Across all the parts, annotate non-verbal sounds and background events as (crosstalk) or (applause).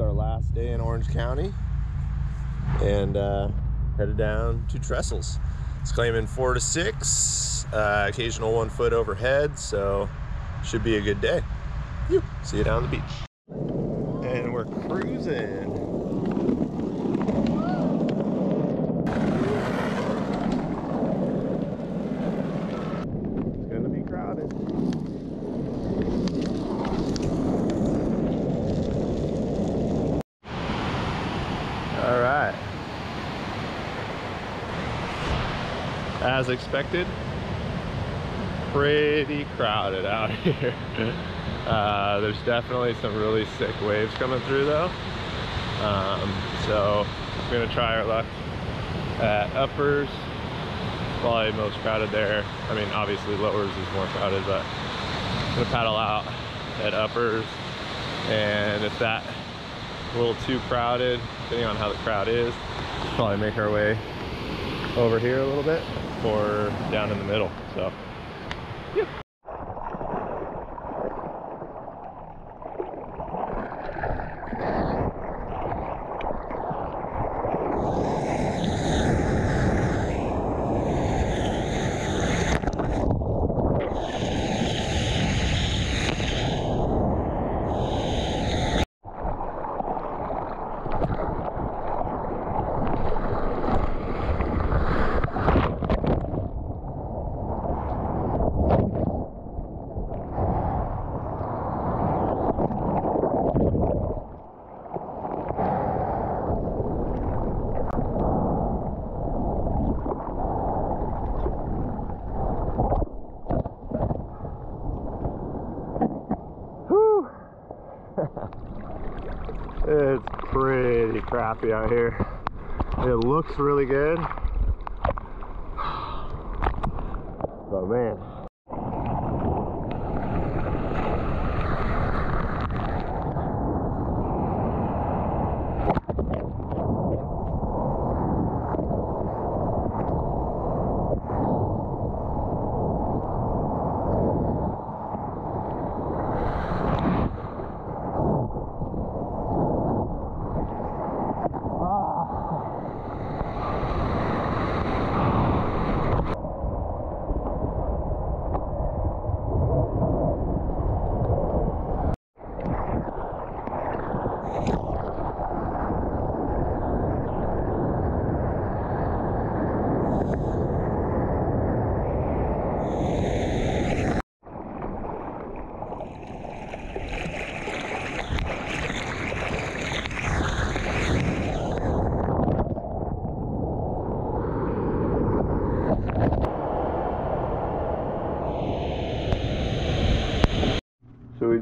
our last day in Orange County and uh, headed down to Trestles. It's claiming four to six, uh, occasional one foot overhead, so should be a good day. See you down the beach. And we're cruising. It's gonna be crowded. All right. As expected, pretty crowded out (laughs) here. Uh, there's definitely some really sick waves coming through though. Um, so I'm gonna try our luck at uppers. Probably most crowded there. I mean, obviously lowers is more crowded, but I'm gonna paddle out at uppers. And if that a little too crowded, depending on how the crowd is, probably make our way over here a little bit or down in the middle. So, yeah. Whew. it's pretty crappy out here. It looks really good. (sighs) But man.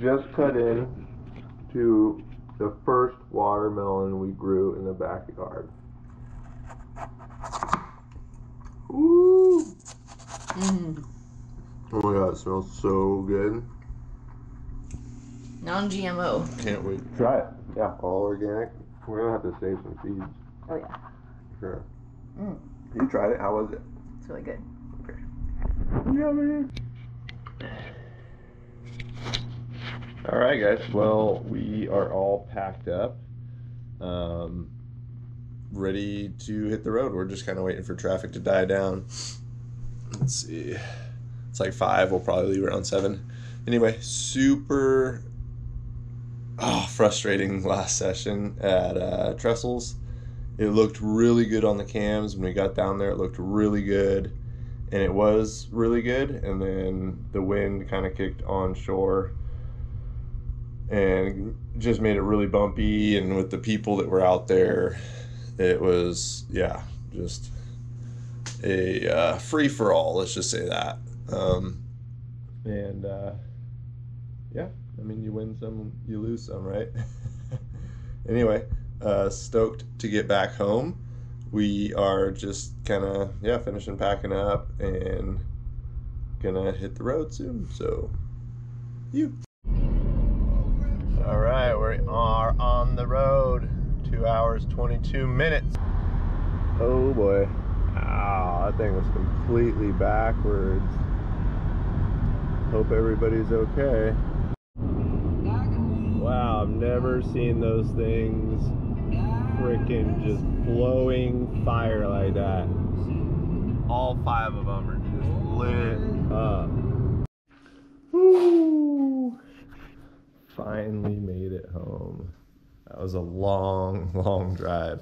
Just cut in to the first watermelon we grew in the backyard. Ooh! Mm, Oh my god, it smells so good. non-GMO. Can't wait try it. Yeah, all organic. We're gonna have to save some seeds. Oh yeah, Sure. Mm. You tried it, how was it? it's really good. Yummy. All right, guys. Well, we are all packed up, um, ready to hit the road. We're just kind of waiting for traffic to die down. Let's see. It's like five. We'll probably leave around seven. Anyway, super oh, frustrating last session at uh, Trestles. It looked really good on the cams when we got down there. It looked really good and it was really good. And then the wind kind of kicked on shore and just made it really bumpy. And with the people that were out there, it was, yeah, just a uh, free for all, let's just say that. Um, and uh, yeah, I mean, you win some, you lose some, right? (laughs) anyway, uh, stoked to get back home we are just kind of yeah finishing packing up and gonna hit the road soon so you we are on the road. Two hours 22 minutes. Oh boy. Ow, that thing was completely backwards. Hope everybody's okay. Wow, I've never seen those things freaking just blowing fire like that. All five of them are just lit up. Finally made it home. That was a long, (laughs) long drive.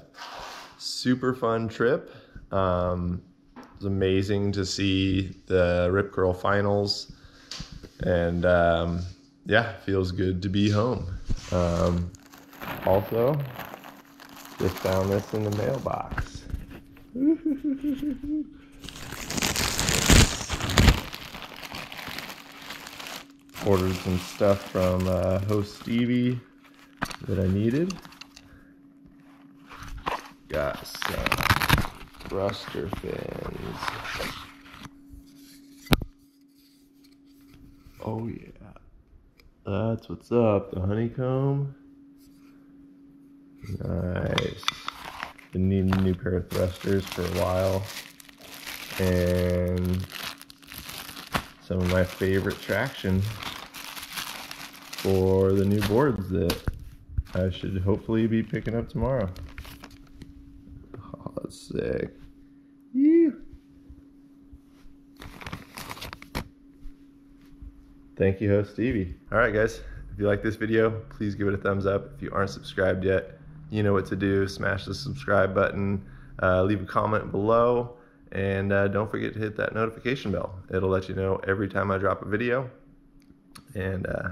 Super fun trip. Um, it was amazing to see the Rip Curl finals. And um, yeah, feels good to be home. Um, also, just found this in the mailbox. (laughs) Ordered some stuff from uh, Ho Stevie that I needed. Got some thruster fins. Oh yeah. That's what's up. The honeycomb. Nice. Been needing a new pair of thrusters for a while. And some of my favorite traction for the new boards that I should hopefully be picking up tomorrow. Oh, that's sick. Yeah. Thank you, Ho Stevie. All right, guys. If you like this video, please give it a thumbs up. If you aren't subscribed yet, you know what to do. Smash the subscribe button, uh, leave a comment below, and uh, don't forget to hit that notification bell. It'll let you know every time I drop a video. And uh,